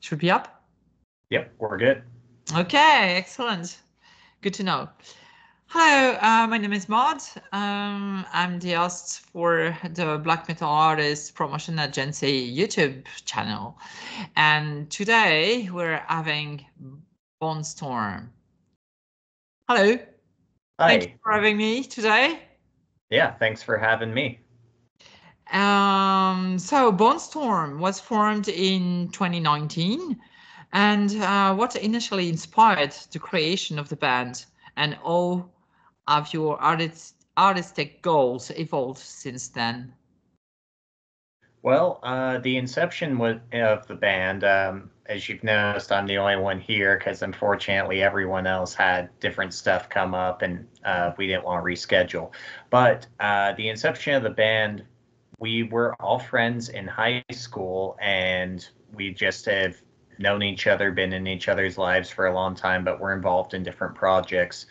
Should be up? Yep, we're good. Okay, excellent. Good to know. Hello, uh, my name is Maud. Um, I'm the host for the Black Metal Artist Promotion Agency YouTube channel. And today we're having Bonestorm. Hello. Hi. Thank you for having me today. Yeah, thanks for having me. Um, so Bonestorm was formed in 2019. And uh, what initially inspired the creation of the band and all of your artist, artistic goals evolved since then? Well, uh, the inception of the band, um, as you've noticed, I'm the only one here because unfortunately everyone else had different stuff come up and uh, we didn't want to reschedule. But uh, the inception of the band, we were all friends in high school and we just have known each other, been in each other's lives for a long time, but we're involved in different projects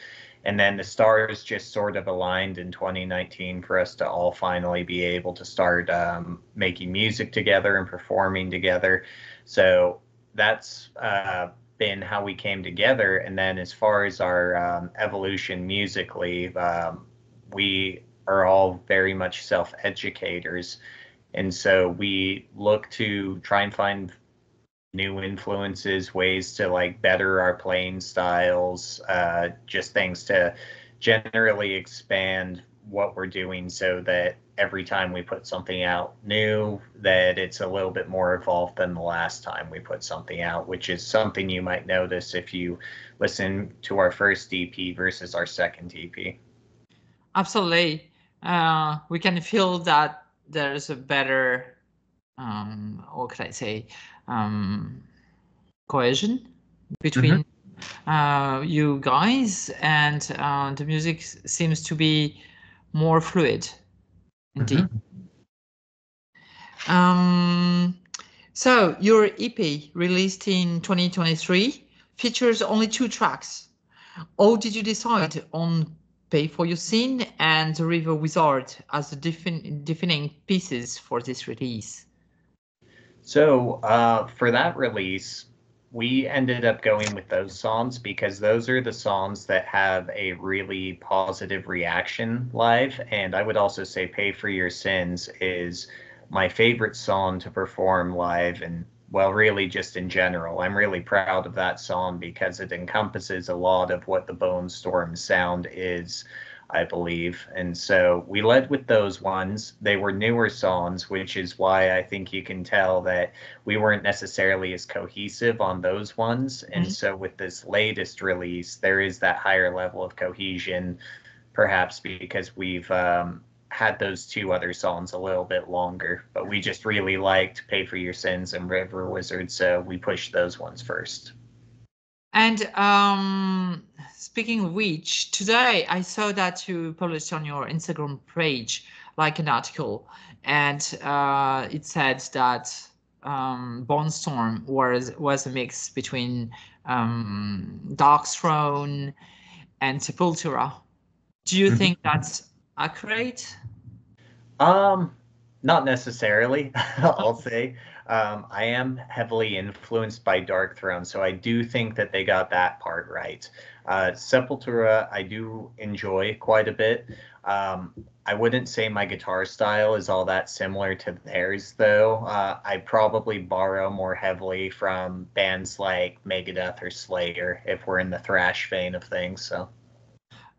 and then the stars just sort of aligned in 2019 for us to all finally be able to start um, making music together and performing together. So that's uh, been how we came together. And then as far as our um, evolution musically, um, we are all very much self educators. And so we look to try and find new influences, ways to like better our playing styles, uh, just things to generally expand what we're doing so that every time we put something out new that it's a little bit more evolved than the last time we put something out which is something you might notice if you listen to our first ep versus our second ep absolutely uh, we can feel that there's a better um, what could i say um, cohesion between mm-hmm. uh, you guys, and uh, the music seems to be more fluid, indeed. Mm-hmm. Um, so your EP released in 2023 features only two tracks. How did you decide on Pay for Your Sin and The River Wizard as the defin- defining pieces for this release? So uh, for that release, we ended up going with those songs because those are the songs that have a really positive reaction live. And I would also say Pay for Your Sins is my favorite song to perform live and well really just in general i'm really proud of that song because it encompasses a lot of what the Bonestorm sound is I believe. And so we led with those ones. They were newer songs, which is why I think you can tell that we weren't necessarily as cohesive on those ones. Mm-hmm. And so with this latest release, there is that higher level of cohesion, perhaps because we've um, had those two other songs a little bit longer. But we just really liked Pay for Your Sins and River Wizard, so we pushed those ones first. And um, speaking of which, today I saw that you published on your Instagram page like an article, and uh, it said that um, Bonestorm was was a mix between um, Darkthrone and Sepultura. Do you mm-hmm. think that's accurate? Um, not necessarily. I'll say. Um, I am heavily influenced by Darkthrone, so I do think that they got that part right. Uh, Sepultura, I do enjoy quite a bit. Um, I wouldn't say my guitar style is all that similar to theirs, though. Uh, I probably borrow more heavily from bands like Megadeth or Slayer if we're in the thrash vein of things. So.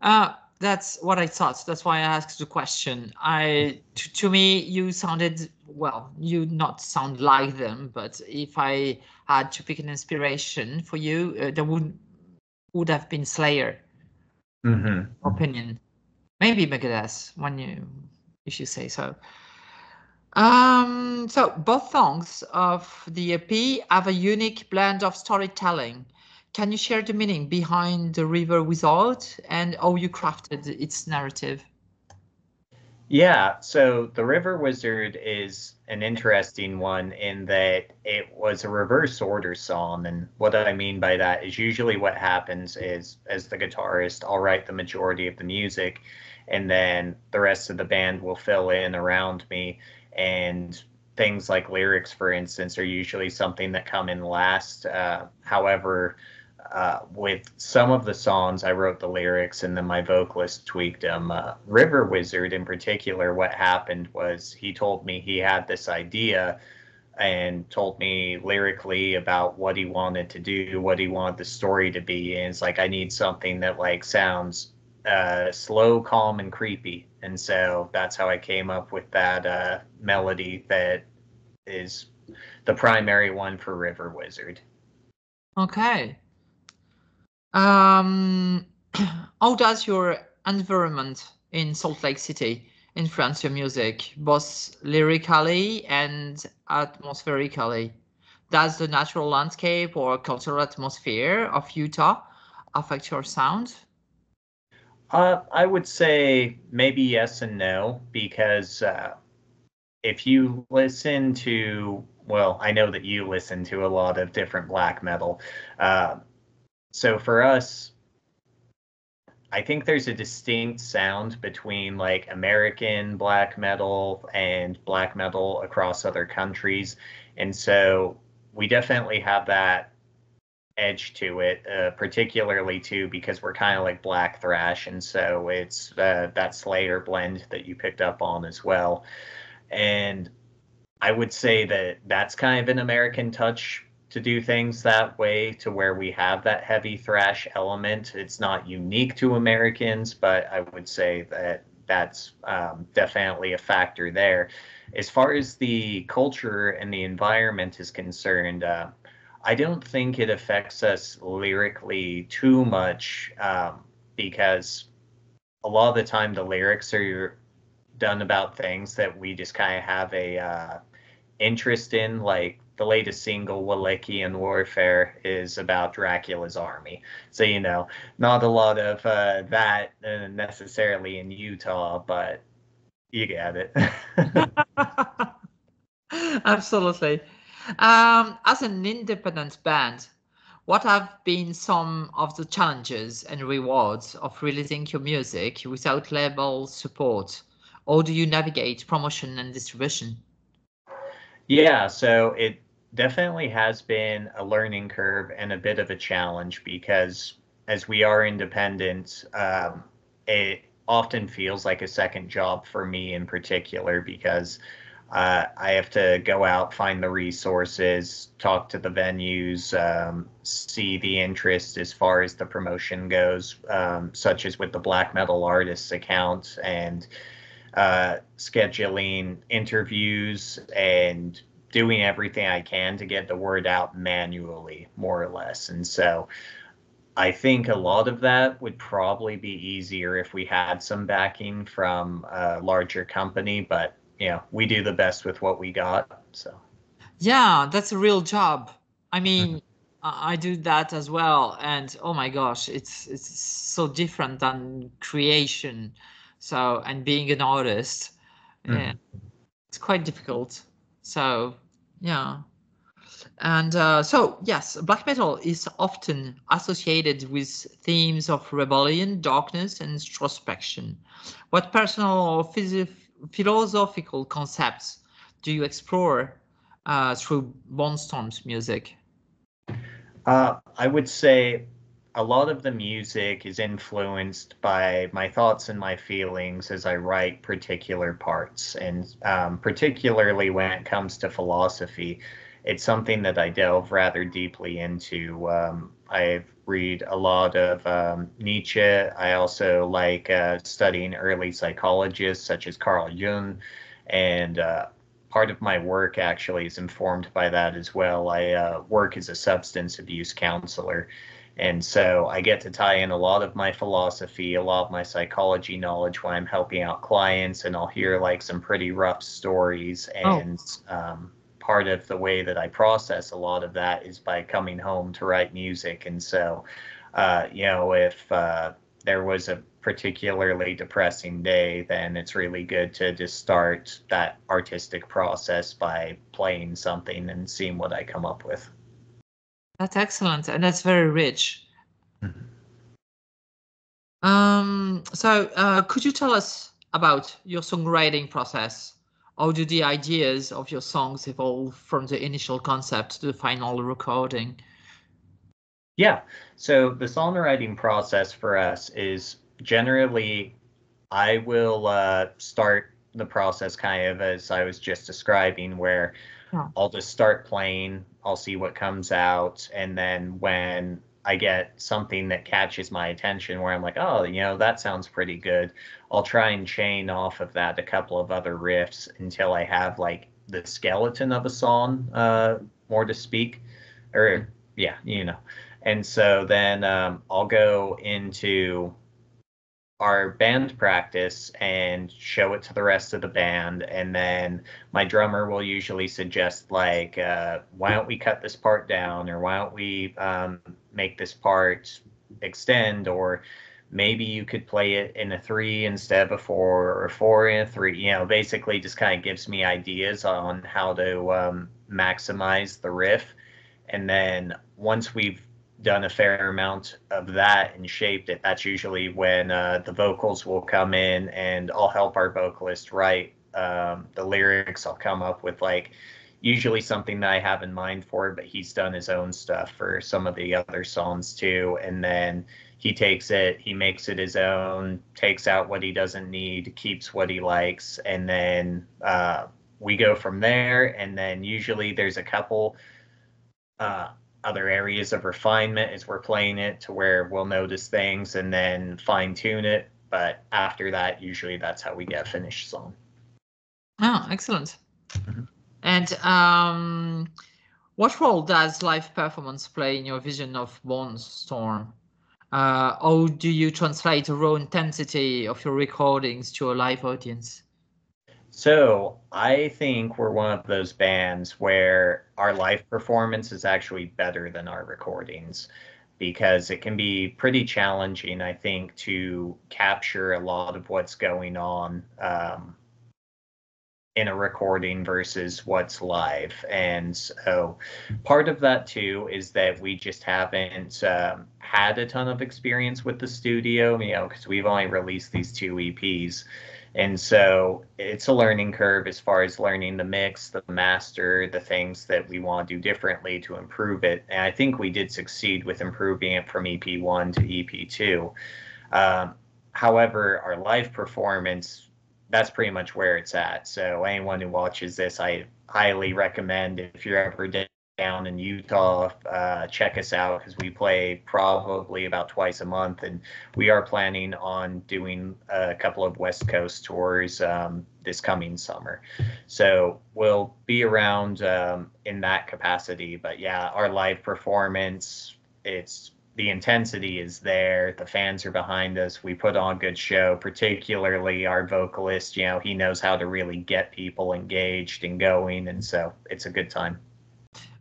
Uh, that's what I thought. That's why I asked the question. I to, to me, you sounded well. You not sound like them, but if I had to pick an inspiration for you, uh, there would would have been Slayer. Mm-hmm. Opinion, maybe Megadeth when you if you say so. Um, so both songs of the EP have a unique blend of storytelling can you share the meaning behind the river wizard and how you crafted its narrative? Yeah, so the River Wizard is an interesting one in that it was a reverse order song. And what I mean by that is usually what happens is, as the guitarist, I'll write the majority of the music, and then the rest of the band will fill in around me. And things like lyrics, for instance, are usually something that come in last. Uh, however, uh, with some of the songs, I wrote the lyrics and then my vocalist tweaked them. Uh, River Wizard, in particular, what happened was he told me he had this idea and told me lyrically about what he wanted to do, what he wanted the story to be. And it's like, I need something that like sounds uh, slow, calm, and creepy. And so that's how I came up with that uh, melody that is the primary one for River Wizard. Okay. Um, how does your environment in Salt Lake City influence your music, both lyrically and atmospherically? Does the natural landscape or cultural atmosphere of Utah affect your sound? Uh, I would say maybe yes and no, because uh, if you listen to, well, I know that you listen to a lot of different black metal. Uh, so for us, I think there's a distinct sound between like American black metal and black metal across other countries. And so we definitely have that edge to it, uh, particularly too because we're kind of like black thrash, and so it's uh, that Slayer blend that you picked up on as well. And I would say that that's kind of an American touch to do things that way to where we have that heavy thrash element. It's not unique to Americans, but I would say that that's um, definitely a factor there. As far as the culture and the environment is concerned, uh, I don't think it affects us lyrically too much um, because a lot of the time the lyrics are done about things that we just kind of have a uh, interest in, like the latest single, Wallachian Warfare, is about Dracula's army. So, you know, not a lot of uh, that uh, necessarily in Utah, but you get it. Absolutely. Um, as an independent band, what have been some of the challenges and rewards of releasing your music without label support? Or do you navigate promotion and distribution? Yeah, so it definitely has been a learning curve and a bit of a challenge because as we are independent, um, it often feels like a second job for me in particular because uh, I have to go out, find the resources, talk to the venues, um, see the interest as far as the promotion goes, um, such as with the Black Metal Artists account and uh, scheduling interviews and doing everything I can to get the word out manually, more or less. And so I think a lot of that would probably be easier if we had some backing from a larger company, but you know, we do the best with what we got. So yeah, that's a real job. I mean, mm-hmm. I do that as well, and oh my gosh, it's it's so different than creation. So and being an artist, mm-hmm. yeah, it's quite difficult. So, yeah. And uh, so, yes, black metal is often associated with themes of rebellion, darkness, and introspection. What personal or phys- philosophical concepts do you explore uh, through Bonestorm's music? Uh, I would say a lot of the music is influenced by my thoughts and my feelings as I write particular parts. And um, particularly when it comes to philosophy, it's something that I delve rather deeply into. Um, I read a lot of um, Nietzsche. I also like uh, studying early psychologists such as Carl Jung. And uh, part of my work actually is informed by that as well. I uh, work as a substance abuse counselor. And so I get to tie in a lot of my philosophy, a lot of my psychology knowledge when I'm helping out clients, and I'll hear like some pretty rough stories. Oh. And oh. um, part of the way that I process a lot of that is by coming home to write music. And so, uh, you know, if uh, there was a particularly depressing day, then it's really good to just start that artistic process by playing something and seeing what I come up with. That's excellent, and that's very rich. Mm-hmm. Um, so, uh, could you tell us about your songwriting process? how do the ideas of your songs evolve from the initial concept to the final recording? Yeah. So the songwriting process for us is generally I will uh, start the process kind of as I was just describing, where I'll just start playing, I'll see what comes out, and then when I get something that catches my attention where I'm like, oh, you know, that sounds pretty good. I'll try and chain off of that a couple of other riffs until I have like the skeleton of a song, uh, more to speak, or yeah, you know. And so then um, I'll go into our band practice and show it to the rest of the band. And then my drummer will usually suggest like uh, why don't we cut this part down? Or why don't we um, make this part extend? Or maybe you could play it in a three instead of a four or four in a three. You know basically just kind of gives me ideas on how to um, maximize the riff. And then once we've done a fair amount of that and shaped it, that's usually when uh, the vocals will come in and I'll help our vocalist write um, the lyrics. I'll come up with like usually something that I have in mind for but he's done his own stuff for some of the other songs too. And then he takes it, he makes it his own, takes out what he doesn't need, keeps what he likes, and then uh, we go from there. And then usually there's a couple. Uh, other areas of refinement as we're playing it to where we'll notice things and then fine tune it. But after that, usually that's how we get a finished song. Oh, excellent. Mm-hmm. And um, what role does live performance play in your vision of Bonestorm? Uh, how do you translate the raw intensity of your recordings to a live audience? So I think we're one of those bands where our live performance is actually better than our recordings because it can be pretty challenging, I think, to capture a lot of what's going on um, in a recording versus what's live. And so part of that too is that we just haven't um, had a ton of experience with the studio, you know, because we've only released these two EPs. And so it's a learning curve as far as learning the mix, the master, the things that we want to do differently to improve it. And I think we did succeed with improving it from EP1 to EP2. Um, however, our live performance, that's pretty much where it's at. So anyone who watches this, I highly recommend if you're ever down in Utah, uh, check us out because we play probably about twice a month, and we are planning on doing a couple of West Coast tours um, this coming summer. So we'll be around um, in that capacity. But yeah, our live performance, it's the intensity is there. The fans are behind us. We put on a good show, particularly our vocalist. You know, he knows how to really get people engaged and going, and so it's a good time.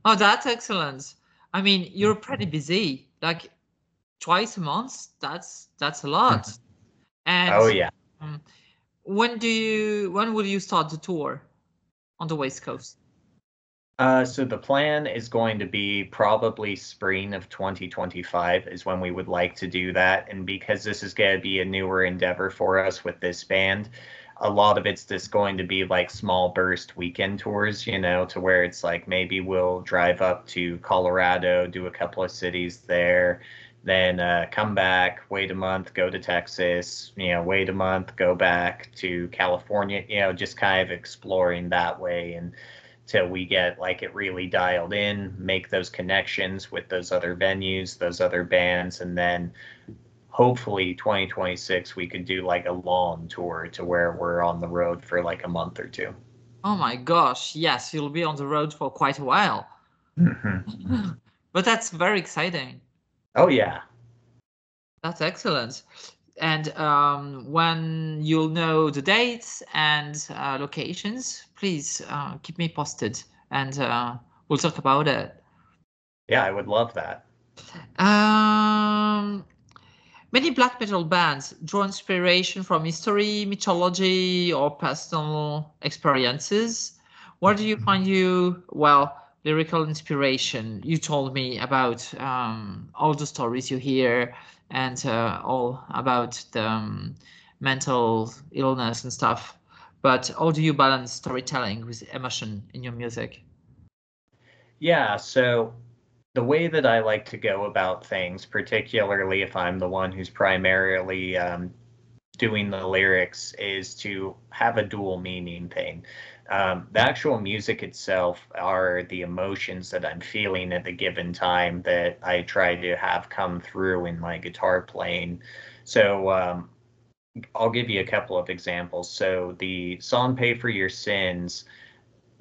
Oh, that's excellent. I mean, you're pretty busy. Like twice a month. That's that's a lot. Mm-hmm. And oh yeah. Um, when do you? When will you start the tour on the West Coast? Uh, so the plan is going to be probably spring of 2025 is when we would like to do that, and because this is going to be a newer endeavor for us with this band, a lot of it's just going to be like small burst weekend tours, you know, to where it's like maybe we'll drive up to Colorado, do a couple of cities there, then uh, come back, wait a month, go to Texas, you know, wait a month, go back to California, you know, just kind of exploring that way and till we get like it really dialed in, make those connections with those other venues, those other bands, and then hopefully 2026 we could do like a long tour to where we're on the road for like a month or two. Oh my gosh, yes, you'll be on the road for quite a while. Mm-hmm. but that's very exciting. Oh yeah. That's excellent. And um, when you'll know the dates and uh, locations, please uh, keep me posted and uh, we'll talk about it. Yeah, I would love that. Um, Many black metal bands draw inspiration from history, mythology, or personal experiences. Where do you find you, well, lyrical inspiration? You told me about um, all the stories you hear and uh, all about the um, mental illness and stuff. but how do you balance storytelling with emotion in your music? Yeah, so the way that I like to go about things, particularly if I'm the one who's primarily um, doing the lyrics, is to have a dual meaning thing. Um, the actual music itself are the emotions that I'm feeling at the given time that I try to have come through in my guitar playing. So um, I'll give you a couple of examples. So the song "Pay for Your Sins."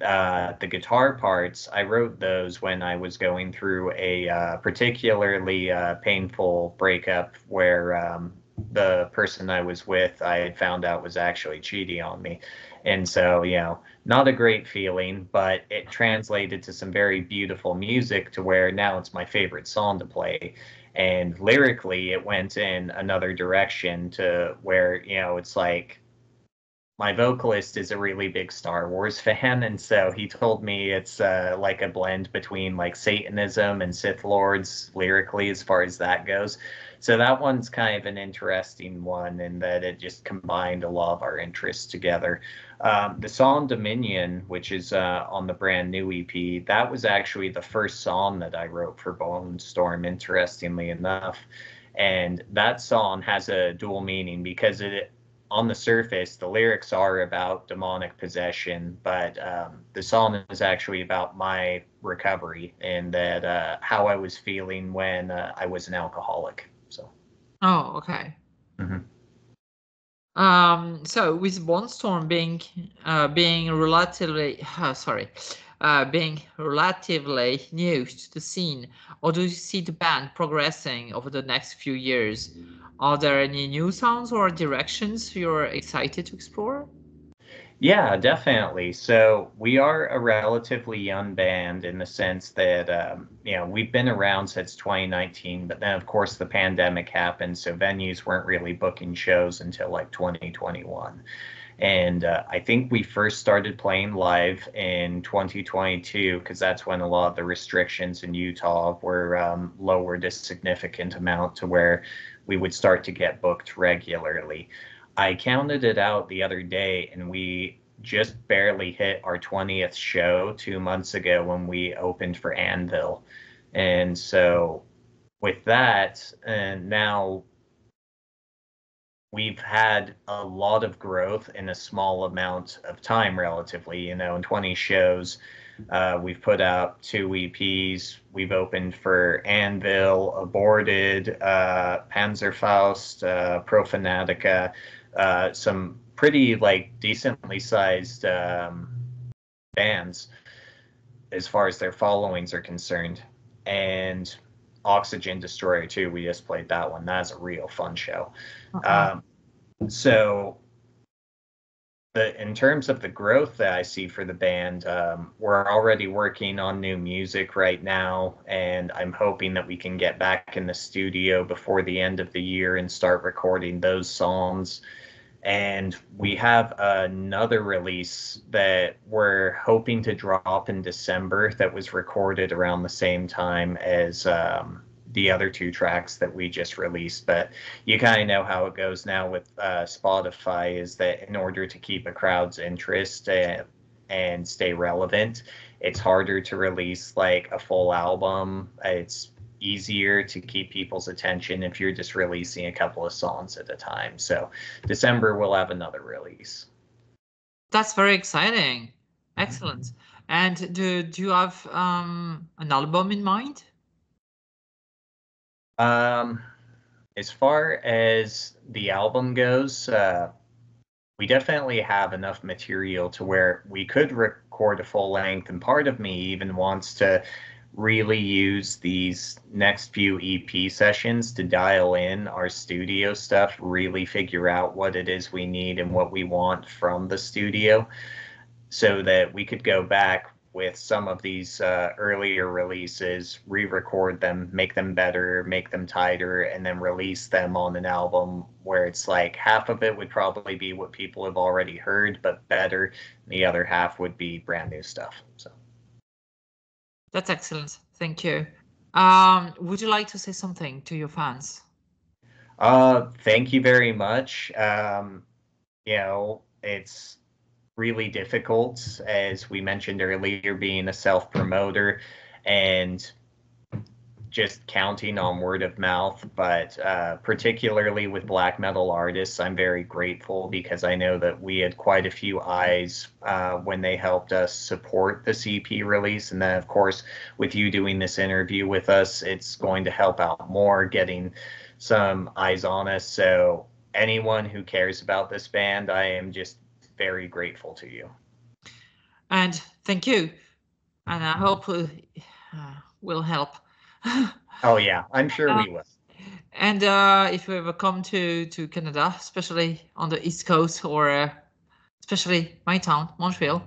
Uh, the guitar parts, I wrote those when I was going through a uh, particularly uh, painful breakup where um, the person I was with, I had found out was actually cheating on me. And so, you know, not a great feeling, but it translated to some very beautiful music to where now it's my favorite song to play. And lyrically, it went in another direction to where, you know, it's like my vocalist is a really big Star Wars fan, and so he told me it's uh, like a blend between like Satanism and Sith Lords lyrically, as far as that goes. So that one's kind of an interesting one in that it just combined a lot of our interests together. Um, the song Dominion, which is uh, on the brand new EP, that was actually the first song that I wrote for Bonestorm, interestingly enough. And that song has a dual meaning because it on the surface, the lyrics are about demonic possession, but um, the song is actually about my recovery and that uh, how I was feeling when uh, I was an alcoholic. So. Oh, okay. Mm-hmm. Um, so with Bonestorm being uh, being relatively uh, sorry, uh, being relatively new to the scene, or do you see the band progressing over the next few years? Are there any new sounds or directions you're excited to explore? Yeah, definitely. So we are a relatively young band in the sense that um, you know we've been around since 2019, but then of course the pandemic happened, so venues weren't really booking shows until like 2021. And uh, I think we first started playing live in 2022 because that's when a lot of the restrictions in Utah were um, lowered a significant amount to where we would start to get booked regularly. I counted it out the other day and we just barely hit our 20th show two months ago when we opened for Anvil. And so with that, and now we've had a lot of growth in a small amount of time relatively you know in 20 shows uh, we've put out two eps we've opened for anvil aborted uh, panzerfaust uh, profanatica uh, some pretty like decently sized um, bands as far as their followings are concerned and Oxygen Destroyer too. We just played that one. That's a real fun show. Okay. Um, so, the in terms of the growth that I see for the band, um, we're already working on new music right now, and I'm hoping that we can get back in the studio before the end of the year and start recording those songs. And we have another release that we're hoping to drop in December that was recorded around the same time as um, the other two tracks that we just released. But you kind of know how it goes now with uh, Spotify is that in order to keep a crowd's interest and, and stay relevant, it's harder to release like a full album. It's easier to keep people's attention if you're just releasing a couple of songs at a time. So December we'll have another release. That's very exciting. Excellent. And do do you have um, an album in mind? Um, as far as the album goes, uh, we definitely have enough material to where we could record a full length, and part of me even wants to really use these next few EP sessions to dial in our studio stuff, really figure out what it is we need and what we want from the studio so that we could go back with some of these uh, earlier releases, re record them, make them better, make them tighter, and then release them on an album where it's like half of it would probably be what people have already heard, but better. The other half would be brand new stuff. So. That's excellent. Thank you. Um, would you like to say something to your fans? Uh, thank you very much. Um, you know, it's really difficult, as we mentioned earlier, being a self promoter and just counting on word of mouth, but uh, particularly with black metal artists, I'm very grateful because I know that we had quite a few eyes uh, when they helped us support the EP release. And then, of course, with you doing this interview with us, it's going to help out more getting some eyes on us. So, anyone who cares about this band, I am just very grateful to you. And thank you. And I hope uh, will help oh yeah, I'm sure uh, we will. And uh, if you ever come to to Canada, especially on the East Coast or uh, especially my town, Montreal,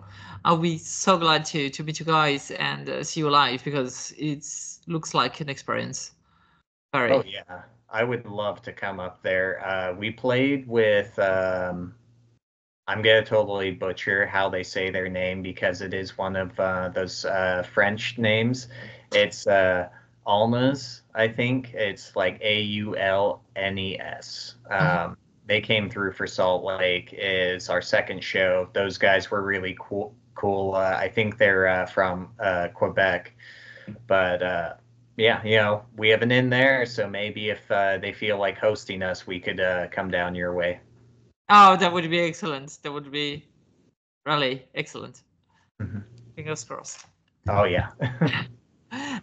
I'll be so glad to to meet you guys and uh, see you live because it looks like an experience. Very. Oh yeah, I would love to come up there. Uh, we played with. Um, I'm gonna totally butcher how they say their name because it is one of uh, those uh, French names. It's uh, Almas, I think. It's like A U L N E S. Mm-hmm. Um, they came through for Salt Lake. Is our second show. Those guys were really cool. Cool. Uh, I think they're uh, from uh, Quebec, but yeah, you know, we have an in there, so maybe if they feel like hosting us, we could come down your way. Oh, that would be excellent. That would be really excellent. Mm-hmm. Fingers crossed. Oh yeah.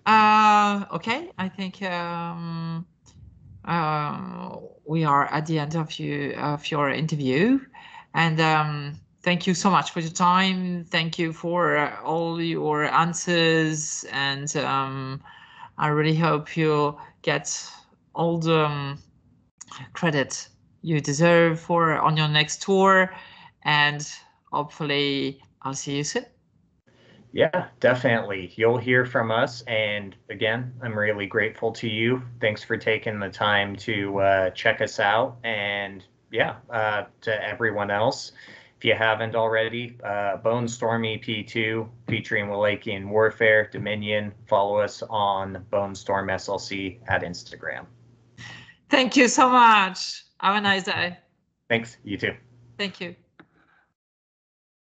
Uh, okay, I think um, uh, we are at the end of you of your interview, and um, thank you so much for your time. Thank you for uh, all your answers, and um, I really hope you get all the um, credit you deserve for on your next tour, and hopefully I'll see you soon. Yeah, definitely. You'll hear from us. And again, I'm really grateful to you. Thanks for taking the time to uh, check us out. And yeah, uh, to everyone else, if you haven't already, uh, Bonestorm EP2 featuring Wallachian Warfare, Dominion. Follow us on Bonestorm SLC at Instagram. Thank you so much. Have a nice day. Thanks. You too. Thank you.